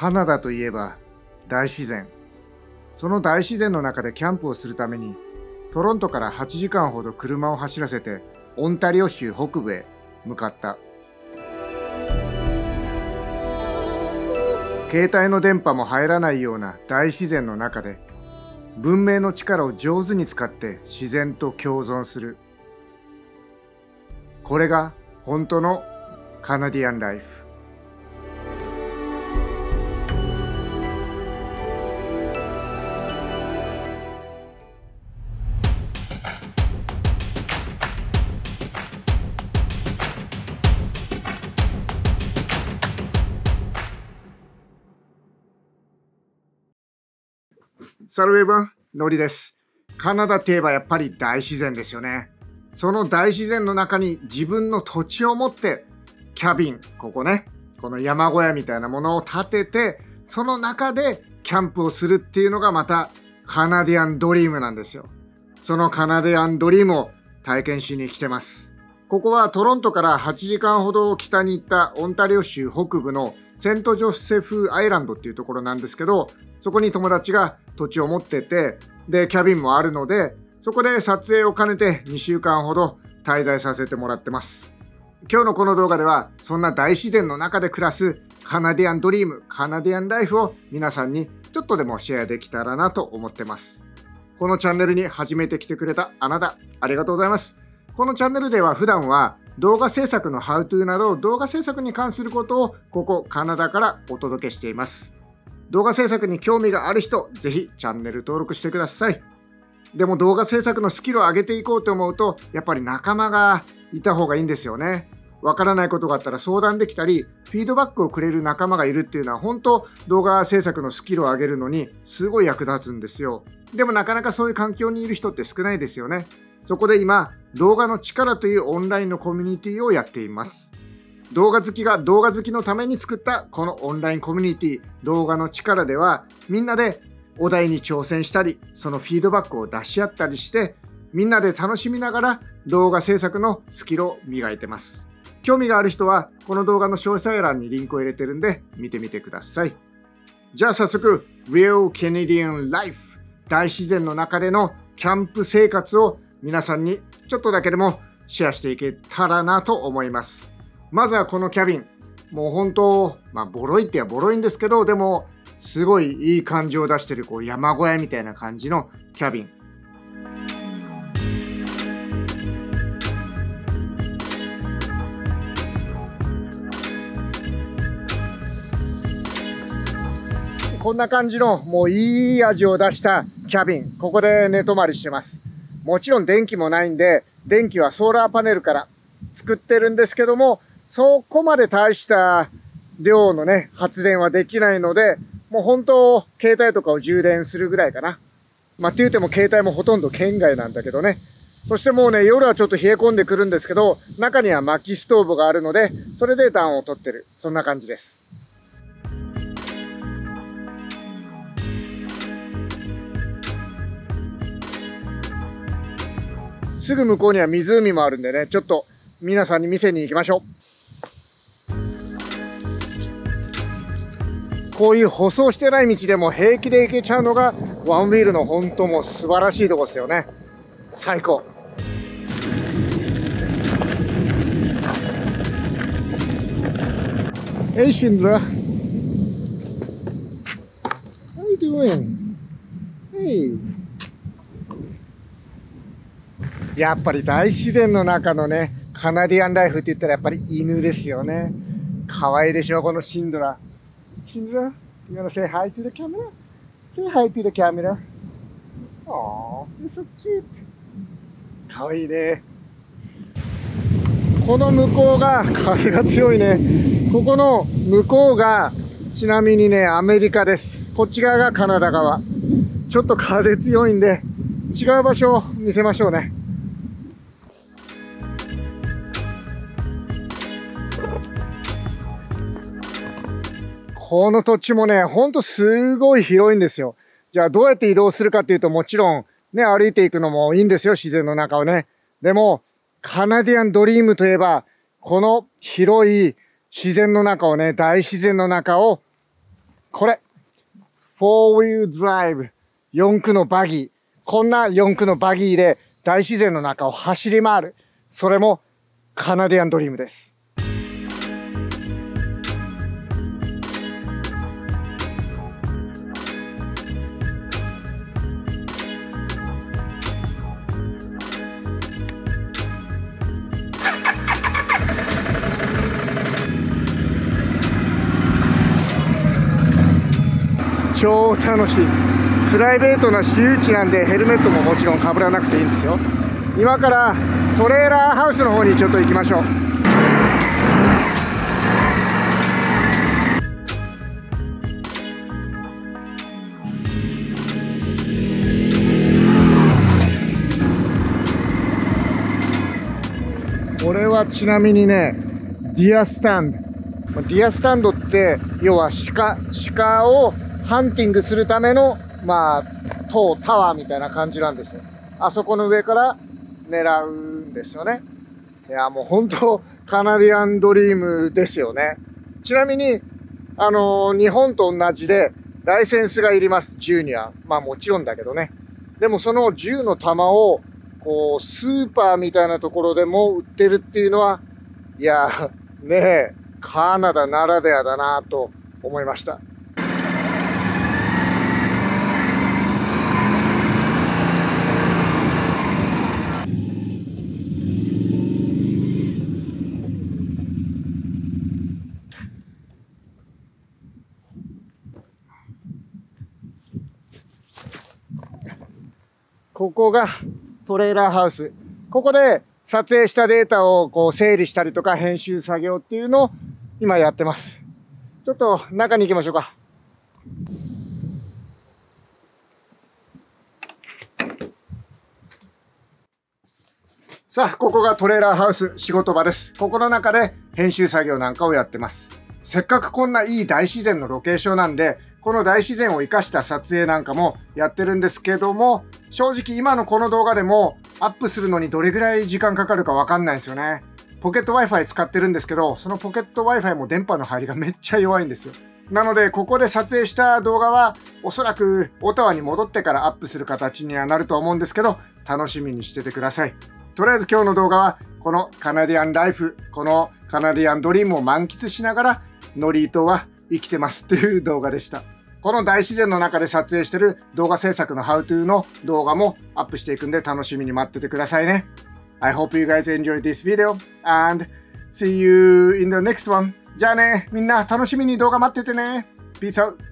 カナダといえば大自然。その大自然の中でキャンプをするためにトロントから8時間ほど車を走らせてオンタリオ州北部へ向かった。携帯の電波も入らないような大自然の中で文明の力を上手に使って自然と共存するこれが本当のカナディアンライフサルウェブン、ノリです。カナダといえばやっぱり大自然ですよね。その大自然の中に自分の土地を持って、キャビン、ここね、この山小屋みたいなものを建てて、その中でキャンプをするっていうのがまたカナディアンドリームなんですよ。そのカナディアンドリームを体験しに来てます。ここはトロントから8時間ほど北に行ったオンタリオ州北部のセントジョセフアイランドっていうところなんですけど、そこに友達が土地を持ってて、で、キャビンもあるので、そこで撮影を兼ねて2週間ほど滞在させてもらってます。今日のこの動画では、そんな大自然の中で暮らすカナディアンドリーム、カナディアンライフを皆さんにちょっとでもシェアできたらなと思ってます。このチャンネルに初めて来てくれたあなた、ありがとうございます。このチャンネルでは普段は動画制作のハウトゥーなど動画制作に関することをここカナダからお届けしています。動画制作に興味がある人、ぜひチャンネル登録してください。でも動画制作のスキルを上げていこうと思うと、やっぱり仲間がいた方がいいんですよね。わからないことがあったら相談できたり、フィードバックをくれる仲間がいるっていうのは本当動画制作のスキルを上げるのにすごい役立つんですよ。でもなかなかそういう環境にいる人って少ないですよね。そこで今、動画の力というオンラインのコミュニティをやっています。動画好きが動画好きのために作ったこのオンラインコミュニティ動画の力ではみんなでお題に挑戦したりそのフィードバックを出し合ったりしてみんなで楽しみながら動画制作のスキルを磨いてます。興味がある人はこの動画の詳細欄にリンクを入れてるんで見てみてください。じゃあ早速 Real Canadian Life 大自然の中でのキャンプ生活を皆さんにちょっとだけでもシェアしていけたらなと思います。まずはこのキャビン。もう本当、まあ、ボロいってはボロいんですけど、でも、すごいいい感じを出してる、こう、山小屋みたいな感じのキャビン。こんな感じの、もういい味を出したキャビン。ここで寝泊まりしてます。もちろん電気もないんで、電気はソーラーパネルから作ってるんですけども、そこまで大した量のね、発電はできないので、もう本当、携帯とかを充電するぐらいかな。まあ、って言うても携帯もほとんど圏外なんだけどね。そしてもうね、夜はちょっと冷え込んでくるんですけど、中には薪ストーブがあるので、それで暖を取ってる。そんな感じです。すぐ向こうには湖もあるんでね、ちょっと皆さんに見せに行きましょう。こういう舗装してない道でも平気で行けちゃうのがワンウィールの本当もう素晴らしいとこですよね最高 Hey Shindra How you doing? Hey やっぱり大自然の中のねカナディアンライフって言ったらやっぱり犬ですよね可愛いでしょこのシンドラ Kindra, you want to say hi to the camera? Say hi to the camera. Aww, you're so cute. かわいいね。この向こうが風が強いね。ここの向こうがちなみにね、アメリカです。こっち側がカナダ側。ちょっと風強いんで、違う場所を見せましょうね。この土地もね、ほんとすごい広いんですよ。じゃあどうやって移動するかっていうともちろんね、歩いていくのもいいんですよ、自然の中をね。でも、カナディアンドリームといえば、この広い自然の中をね、大自然の中をこれ。4 wheel drive。四駆のバギー。こんな四駆のバギーで大自然の中を走り回る。それもカナディアンドリームです。超楽しい。プライベートな私有地なんでヘルメットももちろんかぶらなくていいんですよ。今からトレーラーハウスの方にちょっと行きましょう。これはちなみにねディアスタンド。ディアスタンドって要は鹿鹿をハンティングするための、まあ、塔、タワーみたいな感じなんですよ。あそこの上から狙うんですよね。いや、もう本当、カナディアンドリームですよね。ちなみに、あのー、日本と同じで、ライセンスがいります、銃には。まあもちろんだけどね。でもその銃の弾を、こう、スーパーみたいなところでも売ってるっていうのは、いや、ねえ、カナダならではだなと思いました。ここがトレーラーハウス。ここで撮影したデータをこう整理したりとか編集作業っていうのを今やってます。ちょっと中に行きましょうか。さあ、ここがトレーラーハウス仕事場です。ここの中で編集作業なんかをやってます。せっかくこんないい大自然のロケーションなんで、この大自然を活かした撮影なんかもやってるんですけども、正直今のこの動画でもアップするのにどれぐらい時間かかるかわかんないですよね。ポケット Wi-Fi 使ってるんですけど、そのポケット Wi-Fi も電波の入りがめっちゃ弱いんですよ。なので、ここで撮影した動画は、おそらくオタワに戻ってからアップする形にはなると思うんですけど、楽しみにしててください。とりあえず今日の動画は、このカナディアンライフ、このカナディアンドリームを満喫しながら、ノリートは生きてますっていう動画でした。この大自然の中で撮影してる動画制作の How to の動画もアップしていくんで楽しみに待っててくださいね。I hope you guys enjoyed this video and see you in the next one. じゃあね、みんな楽しみに動画待っててね。Peace out!